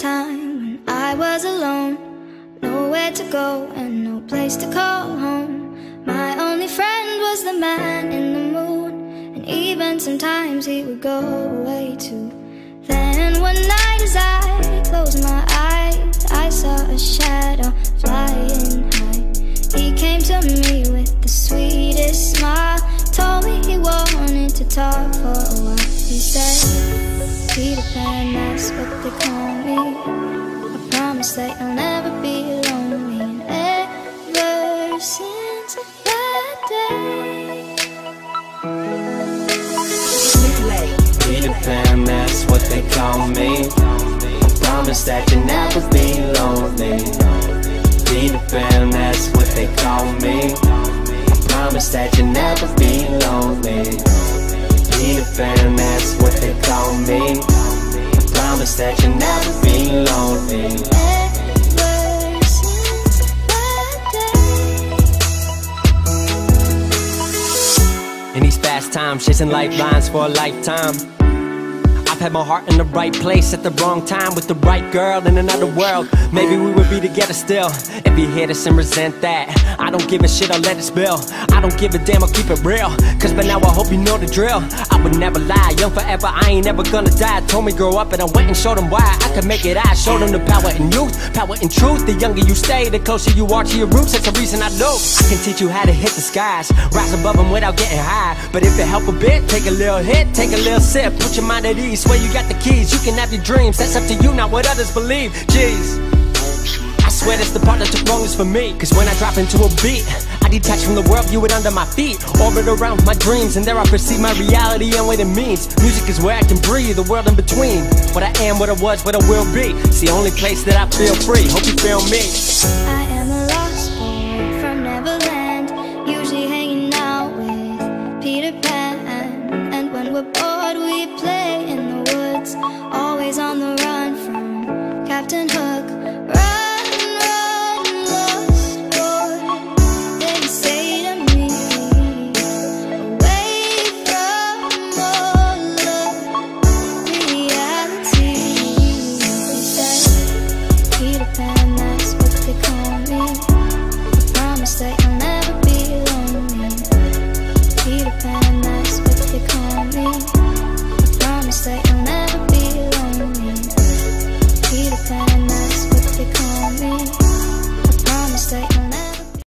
time when I was alone. Nowhere to go and no place to call home. My only friend was the man in the moon. And even sometimes he would go away too. Then one night as I closed my eyes I saw a shadow said, Peter Pan, that's what they call me. I promise that you'll never be lonely. And ever since that day. Peter Pan, that's what they call me. I promise that you'll never be lonely. Peter Pan, that's what they call me. That you'll never be lonely. In these fast times, chasing lifelines for a lifetime. Had my heart in the right place at the wrong time with the right girl in another world. Maybe we would be together still. If you hate us and resent that, I don't give a shit, I'll let it spill. I don't give a damn, I'll keep it real. Cause by now I hope you know the drill. I would never lie, young forever, I ain't never gonna die. Told me grow up and I went and showed them why I could make it. I showed them the power in youth, power in truth. The younger you stay, the closer you are to your roots. That's the reason I know I can teach you how to hit the skies, rise above them without getting high. But if it help a bit, take a little hit, take a little sip, put your mind at ease. Swear you got the keys, you can have your dreams. That's up to you, not what others believe. Jeez. I swear that's the part that took longest for me. Cause when I drop into a beat, I detach from the world, view it under my feet. Orbit around my dreams, and there I perceive my reality and what it means. Music is where I can breathe, the world in between. What I am, what I was, what I will be. It's the only place that I feel free. Hope you feel me. And hurt.